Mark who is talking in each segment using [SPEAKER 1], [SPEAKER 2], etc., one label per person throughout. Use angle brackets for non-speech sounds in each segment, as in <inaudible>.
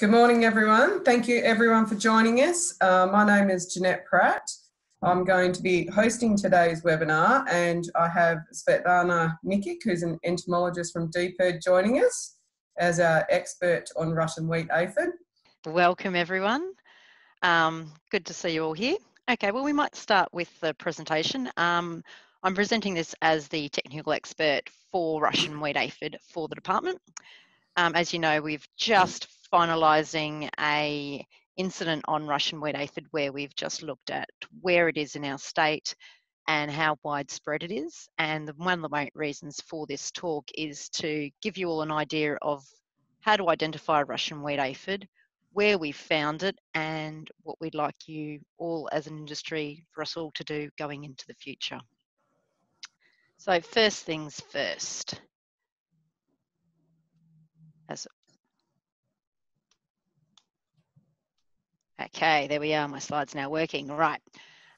[SPEAKER 1] Good morning, everyone. Thank you, everyone, for joining us. Uh, my name is Jeanette Pratt. I'm going to be hosting today's webinar, and I have Svetlana Micic, who's an entomologist from DPIRD, joining us as our expert on Russian wheat aphid.
[SPEAKER 2] Welcome, everyone. Um, good to see you all here. Okay, well, we might start with the presentation. Um, I'm presenting this as the technical expert for Russian wheat aphid for the department. Um, as you know, we've just finalising a incident on Russian wheat aphid where we've just looked at where it is in our state and how widespread it is. And one of the main reasons for this talk is to give you all an idea of how to identify Russian wheat aphid, where we found it, and what we'd like you all as an industry for us all to do going into the future. So first things first. As Okay, there we are. My slide's now working. Right.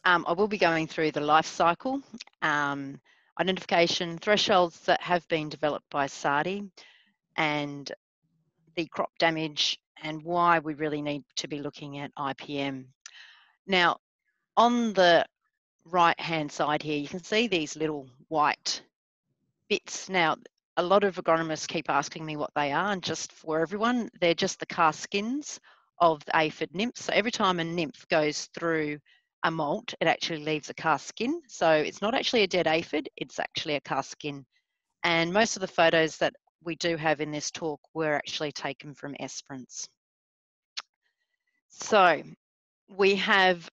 [SPEAKER 2] Um, I will be going through the life cycle, um, identification thresholds that have been developed by SARDI, and the crop damage and why we really need to be looking at IPM. Now, on the right hand side here, you can see these little white bits. Now, a lot of agronomists keep asking me what they are, and just for everyone, they're just the cast skins of the aphid nymphs. So every time a nymph goes through a molt, it actually leaves a cast skin. So it's not actually a dead aphid, it's actually a cast skin. And most of the photos that we do have in this talk were actually taken from Esperance. So we have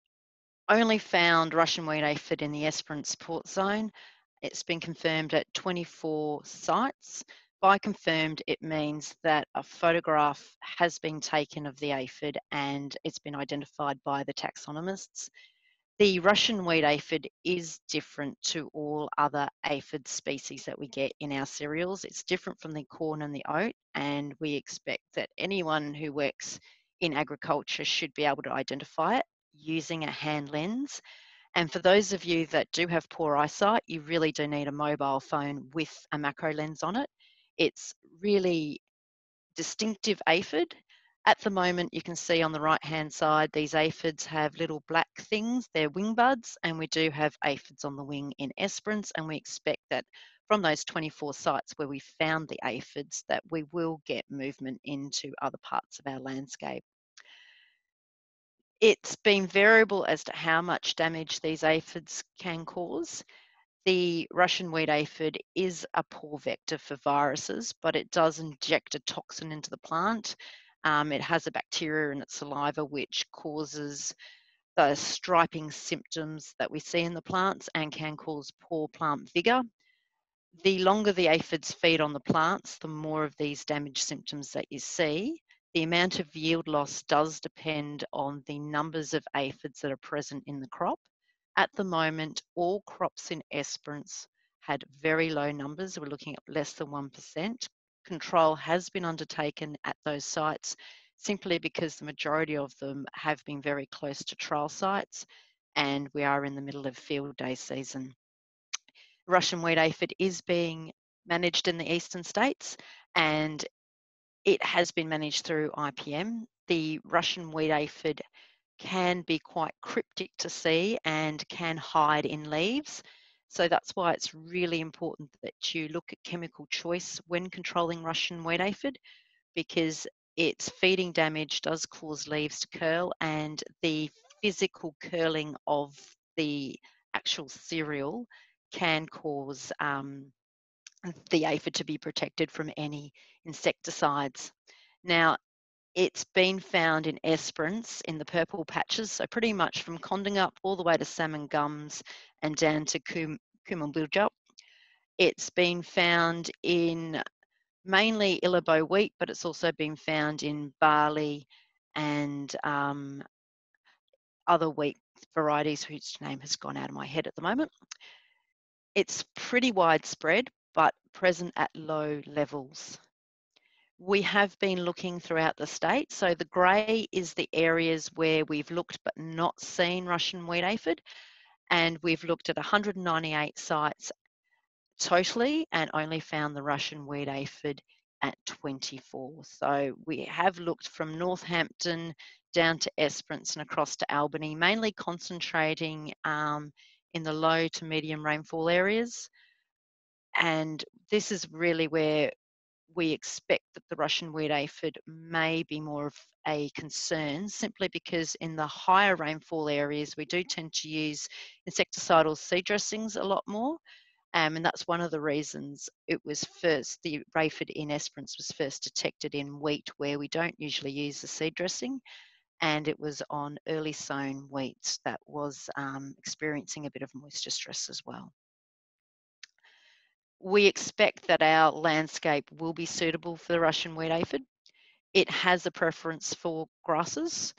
[SPEAKER 2] only found Russian wheat aphid in the Esperance port zone. It's been confirmed at 24 sites. By confirmed, it means that a photograph has been taken of the aphid and it's been identified by the taxonomists. The Russian wheat aphid is different to all other aphid species that we get in our cereals. It's different from the corn and the oat, and we expect that anyone who works in agriculture should be able to identify it using a hand lens. And for those of you that do have poor eyesight, you really do need a mobile phone with a macro lens on it it's really distinctive aphid. At the moment, you can see on the right hand side, these aphids have little black things, they're wing buds, and we do have aphids on the wing in Esperance, and we expect that from those 24 sites where we found the aphids that we will get movement into other parts of our landscape. It's been variable as to how much damage these aphids can cause the Russian wheat aphid is a poor vector for viruses, but it does inject a toxin into the plant. Um, it has a bacteria in its saliva which causes the striping symptoms that we see in the plants and can cause poor plant vigor. The longer the aphids feed on the plants, the more of these damage symptoms that you see. The amount of yield loss does depend on the numbers of aphids that are present in the crop. At the moment, all crops in Esperance had very low numbers. We're looking at less than 1%. Control has been undertaken at those sites simply because the majority of them have been very close to trial sites and we are in the middle of field day season. Russian wheat aphid is being managed in the eastern states and it has been managed through IPM. The Russian wheat aphid can be quite cryptic to see and can hide in leaves. So that's why it's really important that you look at chemical choice when controlling Russian wheat aphid because its feeding damage does cause leaves to curl and the physical curling of the actual cereal can cause um, the aphid to be protected from any insecticides. Now, it's been found in Esperance in the purple patches, so pretty much from Condingup all the way to Salmon Gums and down to Kum It's been found in mainly Illabo wheat, but it's also been found in barley and um, other wheat varieties whose name has gone out of my head at the moment. It's pretty widespread, but present at low levels we have been looking throughout the state. So the grey is the areas where we've looked but not seen Russian wheat aphid. And we've looked at 198 sites totally and only found the Russian wheat aphid at 24. So we have looked from Northampton down to Esperance and across to Albany, mainly concentrating um, in the low to medium rainfall areas. And this is really where we expect that the Russian wheat aphid may be more of a concern simply because in the higher rainfall areas we do tend to use insecticidal seed dressings a lot more um, and that's one of the reasons it was first, the aphid in Esperance was first detected in wheat where we don't usually use the seed dressing. And it was on early sown wheat that was um, experiencing a bit of moisture stress as well. We expect that our landscape will be suitable for the Russian wheat aphid. It has a preference for grasses,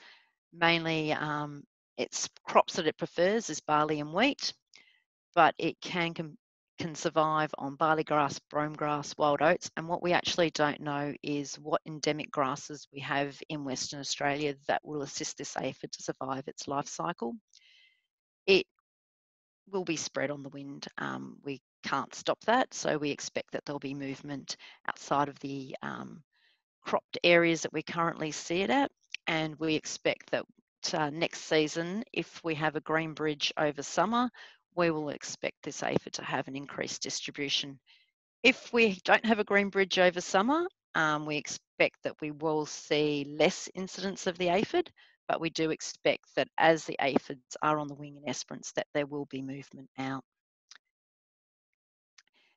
[SPEAKER 2] mainly um, its crops that it prefers is barley and wheat, but it can can survive on barley grass, brome grass, wild oats. And what we actually don't know is what endemic grasses we have in Western Australia that will assist this aphid to survive its life cycle. It will be spread on the wind. Um, we can't stop that. So we expect that there'll be movement outside of the um, cropped areas that we currently see it at. And we expect that uh, next season, if we have a green bridge over summer, we will expect this aphid to have an increased distribution. If we don't have a green bridge over summer, um, we expect that we will see less incidence of the aphid, but we do expect that as the aphids are on the wing in Esperance, that there will be movement out.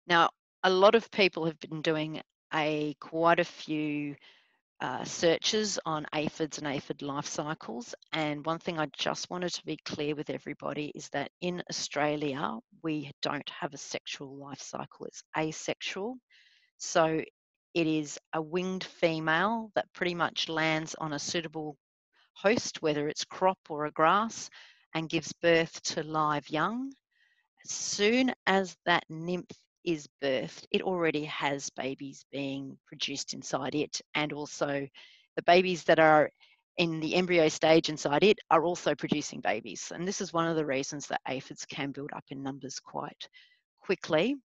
[SPEAKER 2] Now, a lot of people have been doing a quite a few uh, searches on aphids and aphid life cycles. And one thing I just wanted to be clear with everybody is that in Australia, we don't have a sexual life cycle, it's asexual. So it is a winged female that pretty much lands on a suitable host, whether it's crop or a grass, and gives birth to live young. As soon as that nymph is birthed, it already has babies being produced inside it, and also the babies that are in the embryo stage inside it are also producing babies. And this is one of the reasons that aphids can build up in numbers quite quickly.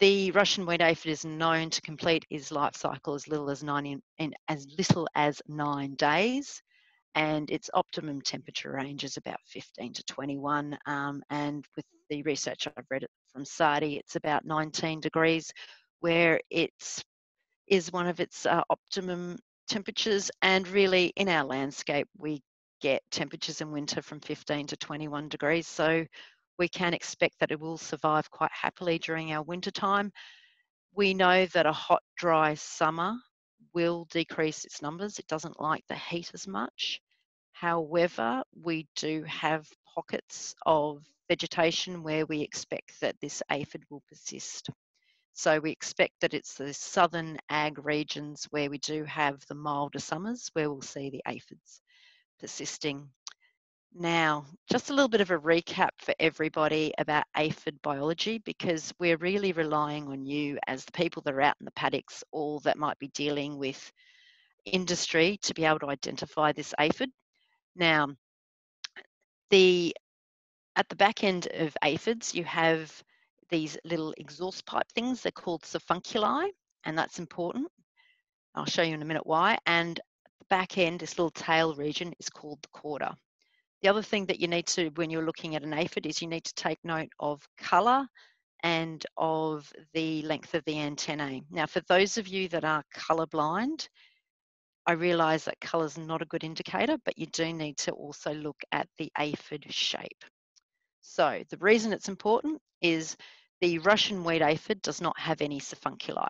[SPEAKER 2] The Russian wheat aphid is known to complete its life cycle as little as nine in, as little as nine days, and its optimum temperature range is about 15 to 21. Um, and with the research I've read from SARDI, it's about 19 degrees, where it's is one of its uh, optimum temperatures. And really, in our landscape, we get temperatures in winter from 15 to 21 degrees. So we can expect that it will survive quite happily during our winter time. We know that a hot, dry summer will decrease its numbers. It doesn't like the heat as much. However, we do have pockets of vegetation where we expect that this aphid will persist. So we expect that it's the southern ag regions where we do have the milder summers where we'll see the aphids persisting. Now, just a little bit of a recap for everybody about aphid biology because we're really relying on you as the people that are out in the paddocks all that might be dealing with industry to be able to identify this aphid. Now, the at the back end of aphids, you have these little exhaust pipe things. They're called siphunculi, and that's important. I'll show you in a minute why. And the back end, this little tail region, is called the cauda. The other thing that you need to, when you're looking at an aphid, is you need to take note of colour and of the length of the antennae. Now, for those of you that are colour blind, I realise that colour is not a good indicator, but you do need to also look at the aphid shape. So the reason it's important is the Russian wheat aphid does not have any siphunculi.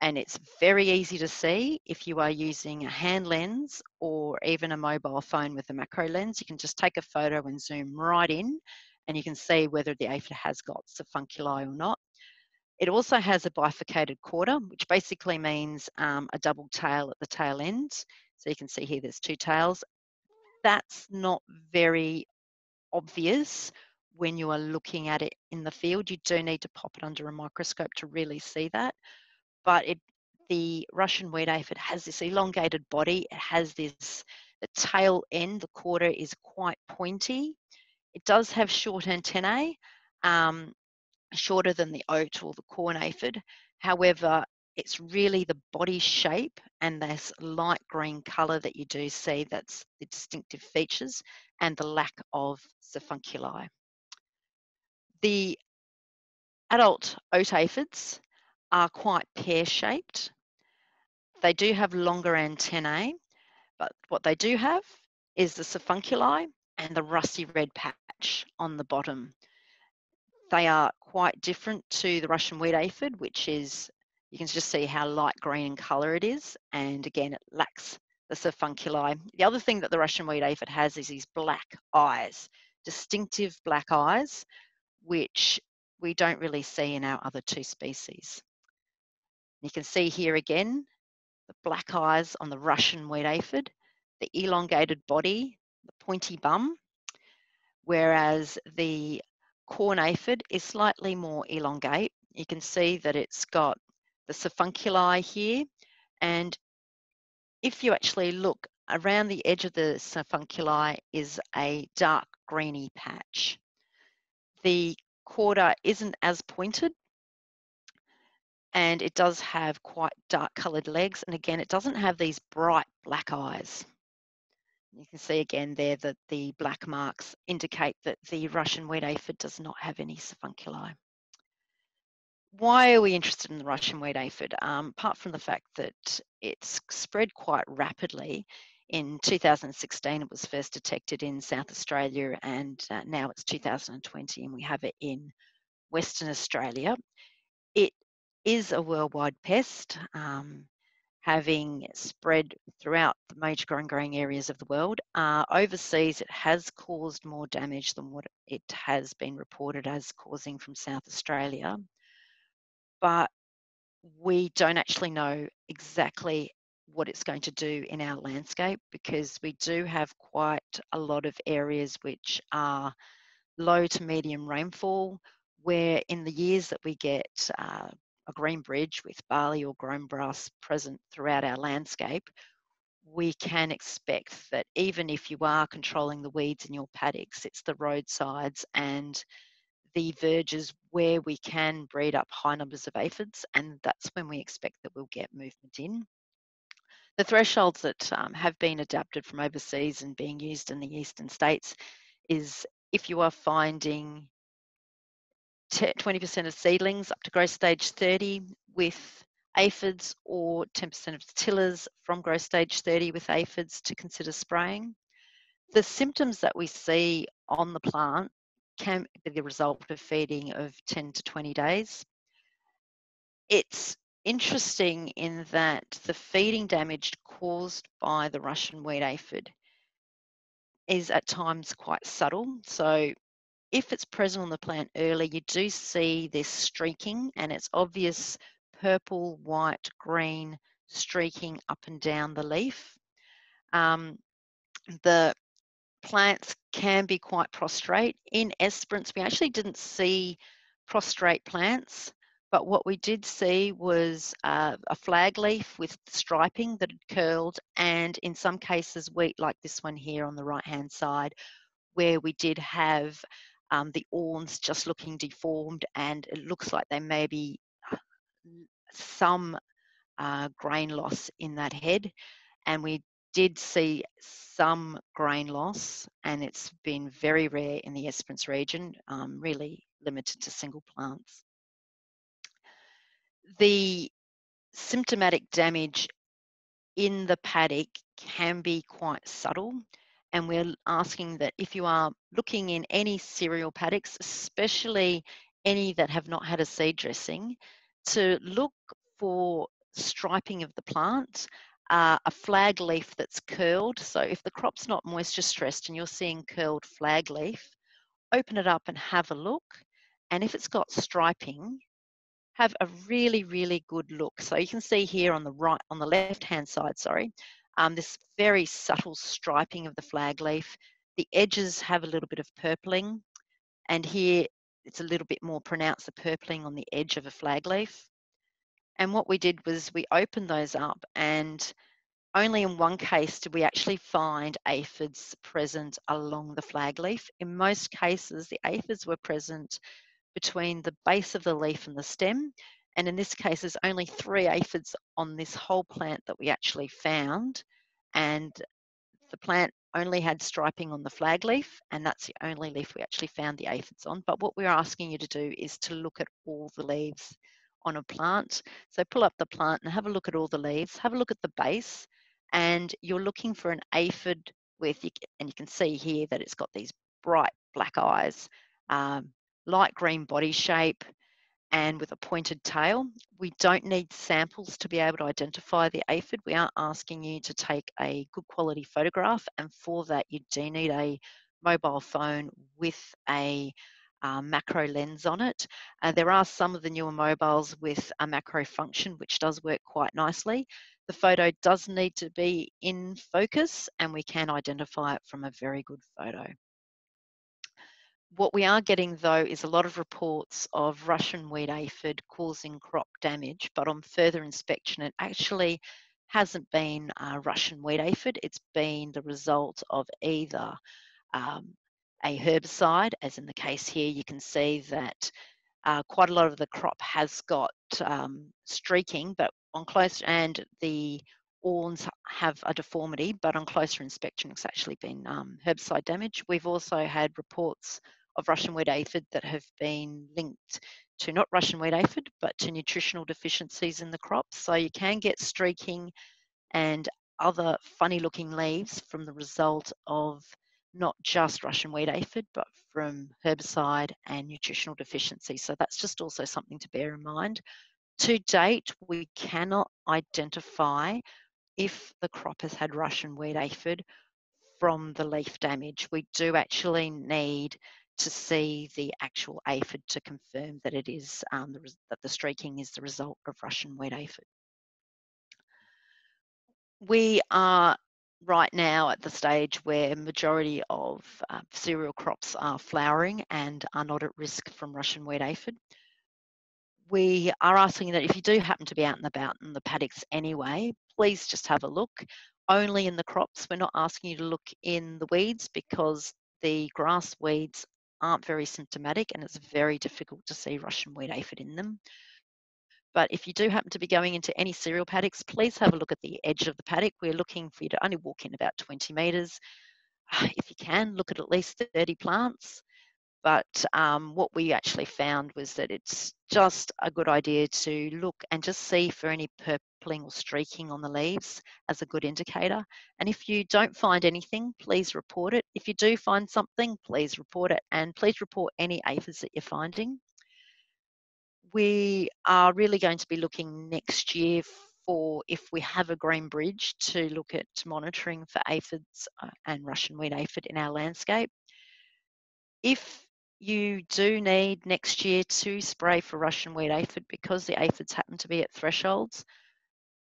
[SPEAKER 2] And it's very easy to see if you are using a hand lens or even a mobile phone with a macro lens. You can just take a photo and zoom right in and you can see whether the aphid has got siphunculi or not. It also has a bifurcated cauda, which basically means um, a double tail at the tail end. So you can see here there's two tails. That's not very obvious when you are looking at it in the field. You do need to pop it under a microscope to really see that. But it, the Russian wheat aphid has this elongated body. It has this, the tail end, the cauda is quite pointy. It does have short antennae. Um, shorter than the oat or the corn aphid. However, it's really the body shape and this light green colour that you do see that's the distinctive features and the lack of siphunculi. The adult oat aphids are quite pear-shaped. They do have longer antennae, but what they do have is the siphunculi and the rusty red patch on the bottom. They are quite different to the Russian wheat aphid, which is you can just see how light green in colour it is. And again, it lacks the siphunculi. The other thing that the Russian wheat aphid has is these black eyes, distinctive black eyes, which we don't really see in our other two species. You can see here again, the black eyes on the Russian wheat aphid, the elongated body, the pointy bum, whereas the corn aphid is slightly more elongate. You can see that it's got the siphunculi here. And if you actually look around the edge of the siphunculi is a dark greeny patch. The cauda isn't as pointed and it does have quite dark coloured legs and again it doesn't have these bright black eyes. You can see again there that the black marks indicate that the Russian wheat aphid does not have any siphunculi why are we interested in the Russian wheat aphid? Um, apart from the fact that it's spread quite rapidly, in 2016 it was first detected in South Australia and uh, now it's 2020 and we have it in Western Australia. It is a worldwide pest, um, having spread throughout the major growing growing areas of the world. Uh, overseas, it has caused more damage than what it has been reported as causing from South Australia but we don't actually know exactly what it's going to do in our landscape because we do have quite a lot of areas which are low to medium rainfall where in the years that we get uh, a green bridge with barley or brome grass present throughout our landscape, we can expect that even if you are controlling the weeds in your paddocks, it's the roadsides and the verges where we can breed up high numbers of aphids, and that's when we expect that we'll get movement in. The thresholds that um, have been adapted from overseas and being used in the eastern states is if you are finding 20% of seedlings up to growth stage 30 with aphids or 10% of tillers from growth stage 30 with aphids to consider spraying. The symptoms that we see on the plant can be the result of feeding of 10 to 20 days. It's interesting in that the feeding damage caused by the Russian wheat aphid is at times quite subtle. So if it's present on the plant early, you do see this streaking and it's obvious purple, white, green streaking up and down the leaf. Um, the plants can be quite prostrate. In Esperance, we actually didn't see prostrate plants, but what we did see was uh, a flag leaf with striping that had curled, and in some cases, wheat like this one here on the right hand side, where we did have um, the awns just looking deformed, and it looks like there may be uh, some uh, grain loss in that head. And we did see some grain loss, and it's been very rare in the Esperance region, um, really limited to single plants. The symptomatic damage in the paddock can be quite subtle, and we're asking that if you are looking in any cereal paddocks, especially any that have not had a seed dressing, to look for striping of the plant uh, a flag leaf that's curled. So if the crop's not moisture stressed and you're seeing curled flag leaf, open it up and have a look. And if it's got striping, have a really, really good look. So you can see here on the right, on the left-hand side, sorry, um, this very subtle striping of the flag leaf. The edges have a little bit of purpling, and here it's a little bit more pronounced, the purpling on the edge of a flag leaf. And what we did was we opened those up and only in one case did we actually find aphids present along the flag leaf. In most cases, the aphids were present between the base of the leaf and the stem, And in this case, there's only three aphids on this whole plant that we actually found. And the plant only had striping on the flag leaf, and that's the only leaf we actually found the aphids on. But what we're asking you to do is to look at all the leaves on a plant. So pull up the plant and have a look at all the leaves, have a look at the base, and you're looking for an aphid with, and you can see here that it's got these bright black eyes, um, light green body shape, and with a pointed tail. We don't need samples to be able to identify the aphid. We are asking you to take a good quality photograph, and for that, you do need a mobile phone with a uh, macro lens on it. Uh, there are some of the newer mobiles with a macro function, which does work quite nicely. The photo does need to be in focus, and we can identify it from a very good photo. What we are getting though is a lot of reports of Russian wheat aphid causing crop damage, but on further inspection, it actually hasn't been a Russian wheat aphid. It's been the result of either um, a herbicide, as in the case here, you can see that uh, quite a lot of the crop has got um, streaking, but on close and the awns have a deformity, but on closer inspection, it's actually been um, herbicide damage. We've also had reports of Russian wheat aphid that have been linked to not Russian wheat aphid, but to nutritional deficiencies in the crop. So you can get streaking and other funny looking leaves from the result of not just Russian wheat aphid, but from herbicide and nutritional deficiency. So that's just also something to bear in mind. To date, we cannot identify if the crop has had Russian wheat aphid from the leaf damage. We do actually need to see the actual aphid to confirm that it is um, the, that the streaking is the result of Russian wheat aphid. We are right now at the stage where majority of uh, cereal crops are flowering and are not at risk from Russian wheat aphid. We are asking that if you do happen to be out and about in the paddocks anyway, please just have a look. Only in the crops, we're not asking you to look in the weeds because the grass weeds aren't very symptomatic and it's very difficult to see Russian wheat aphid in them. But if you do happen to be going into any cereal paddocks, please have a look at the edge of the paddock. We're looking for you to only walk in about 20 metres. <sighs> If you can, look at at least 30 plants. But um, what we actually found was that it's just a good idea to look and just see for any purpling or streaking on the leaves as a good indicator. And if you don't find anything, please report it. If you do find something, please report it and please report any aphids that you're finding. We are really going to be looking next year for if we have a green bridge to look at monitoring for aphids uh, and Russian wheat aphid in our landscape. If you do need next year to spray for Russian wheat aphid because the aphids happen to be at thresholds.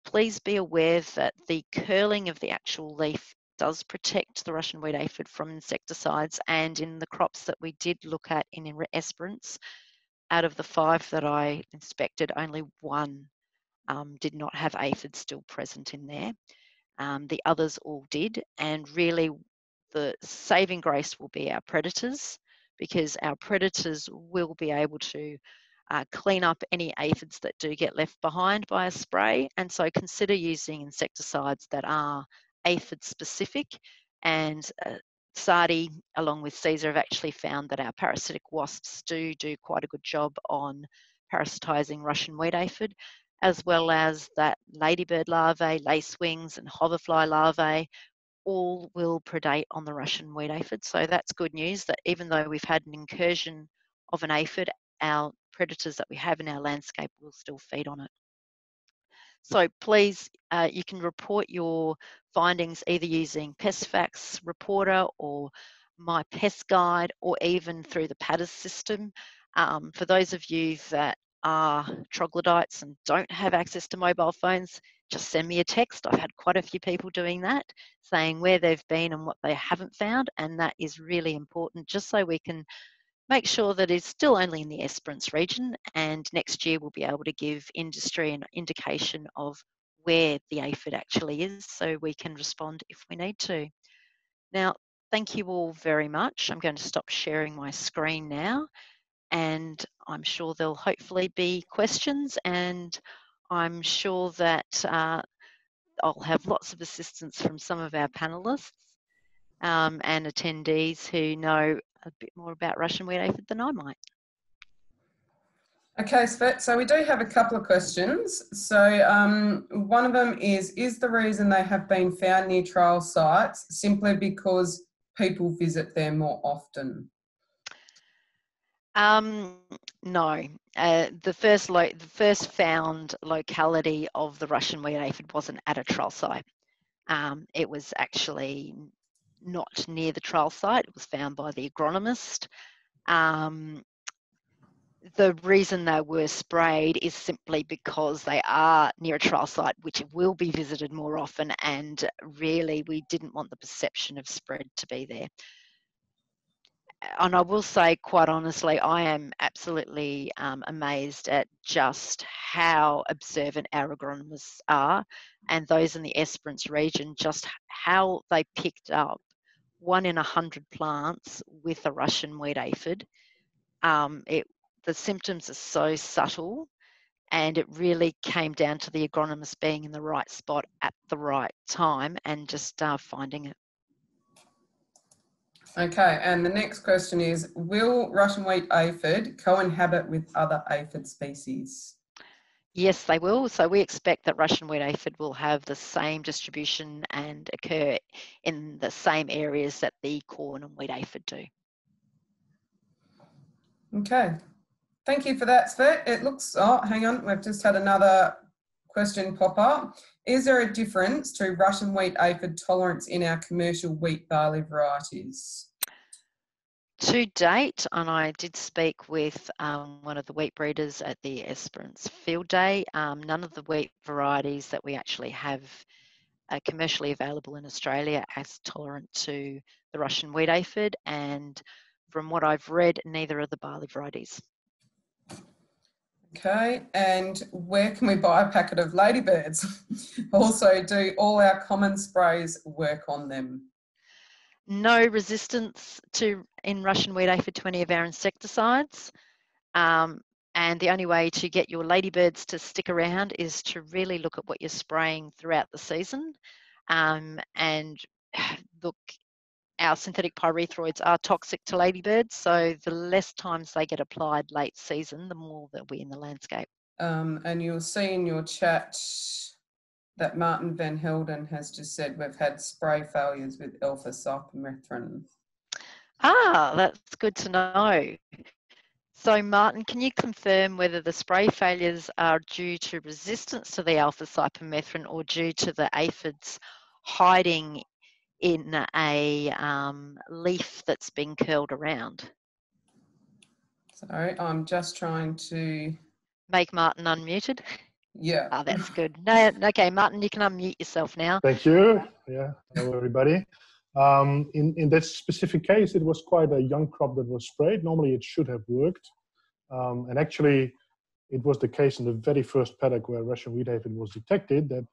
[SPEAKER 2] Please be aware that the curling of the actual leaf does protect the Russian wheat aphid from insecticides and in the crops that we did look at in Esperance, out of the five that I inspected, only one um, did not have aphids still present in there. Um, the others all did and really the saving grace will be our predators because our predators will be able to uh, clean up any aphids that do get left behind by a spray. And so consider using insecticides that are aphid specific. And uh, SARDI, along with cesar, have actually found that our parasitic wasps do do quite a good job on parasitizing Russian wheat aphid, as well as that ladybird larvae, lacewings, and hoverfly larvae all will predate on the Russian wheat aphid. So that's good news that even though we've had an incursion of an aphid, our predators that we have in our landscape will still feed on it. So please, uh, you can report your findings either using PestFacts Reporter or My Pest Guide or even through the PaDIS system. Um, for those of you that are troglodytes and don't have access to mobile phones, just send me a text. I've had quite a few people doing that, saying where they've been and what they haven't found, and that is really important just so we can make sure that it's still only in the Esperance region and next year we'll be able to give industry an indication of where the aphid actually is so we can respond if we need to. Now, thank you all very much. I'm going to stop sharing my screen now and I'm sure there'll hopefully be questions and I'm sure that uh, I'll have lots of assistance from some of our panelists um, and attendees who know a bit more about Russian wheat aphid than I might.
[SPEAKER 1] Okay, Svet, so we do have a couple of questions. So um, one of them is, is the reason they have been found near trial sites simply because people visit there more often?
[SPEAKER 2] Um, no. Uh, the first the first found locality of the Russian wheat aphid wasn't at a trial site. Um, it was actually not near the trial site. It was found by the agronomist. Um, the reason they were sprayed is simply because they are near a trial site which will be visited more often and really we didn't want the perception of spread to be there and I will say quite honestly, I am absolutely um, amazed at just how observant our agronomists are and those in the Esperance region, just how they picked up one in a hundred plants with a Russian wheat aphid. Um, it the symptoms are so subtle and it really came down to the agronomist being in the right spot at the right time and just uh, finding it.
[SPEAKER 1] Okay, and the next question is Will Russian wheat aphid co-inhabit with other aphid species?
[SPEAKER 2] Yes, they will. So we expect that Russian wheat aphid will have the same distribution and occur in the same areas that the corn and wheat aphid do.
[SPEAKER 1] Okay, Thank you for that, Svet. It looks, oh, hang on, we've just had another question pop up. Is there a difference to Russian wheat aphid tolerance in our commercial wheat barley varieties?
[SPEAKER 2] To date, and I did speak with um, one of the wheat breeders at the Esperance Field Day, um, none of the wheat varieties that we actually have uh, commercially available in Australia as tolerant to the Russian wheat aphid, and from what I've read, neither are the barley varieties.
[SPEAKER 1] Okay, and where can we buy a packet of ladybirds? <laughs> also, do all our common sprays work on them?
[SPEAKER 2] No resistance to in Russian wheat aphid to any of our insecticides. Um, and the only way to get your ladybirds to stick around is to really look at what you're spraying throughout the season. Um, and <sighs> look, our synthetic pyrethroids are toxic to ladybirds, so the less times they get applied late season, the more they'll be in the landscape.
[SPEAKER 1] Um, and you'll see in your chat that Maarten Van Helden has just said we've had spray failures with alpha cypermethrin.
[SPEAKER 2] Ah, that's good to know. So, Maarten, can you confirm whether the spray failures are due to resistance to the alpha cypermethrin or due to the aphids hiding in a um, leaf that's been curled around.
[SPEAKER 1] Sorry, I'm just trying to
[SPEAKER 2] make Maarten unmuted.
[SPEAKER 1] Yeah.
[SPEAKER 2] Oh, that's good. No, okay, Maarten, you can unmute yourself now.
[SPEAKER 3] Thank you. Yeah. Hello, everybody. Um, in in that specific case, it was quite a young crop that was sprayed. Normally, it should have worked, um, and actually, it was the case in the very first paddock where Russian wheat aphid was detected that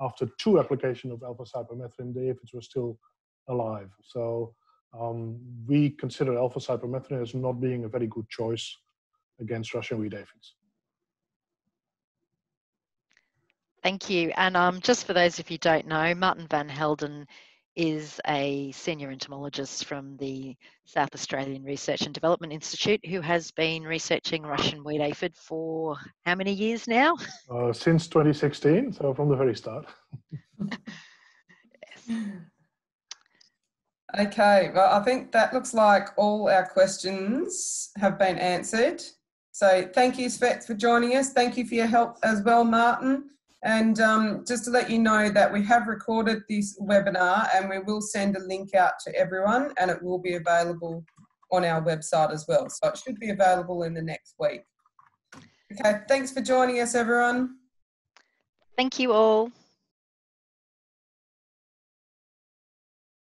[SPEAKER 3] after two application of alpha cypermethrin, the aphids were still alive. So um, we consider alpha cypermethrin as not being a very good choice against Russian wheat aphids.
[SPEAKER 2] Thank you. And um, just for those of you who don't know, Maarten Van Helden is a senior entomologist from the South Australian Research and Development Institute who has been researching Russian wheat aphid for how many years now?
[SPEAKER 3] Uh, since 2016, so from the very start. <laughs>
[SPEAKER 1] yes. Okay, well, I think that looks like all our questions have been answered. So thank you, Svet, for joining us. Thank you for your help as well, Maarten. And um, just to let you know that we have recorded this webinar and we will send a link out to everyone and it will be available on our website as well. So it should be available in the next week. Okay, thanks for joining us, everyone.
[SPEAKER 2] Thank you all.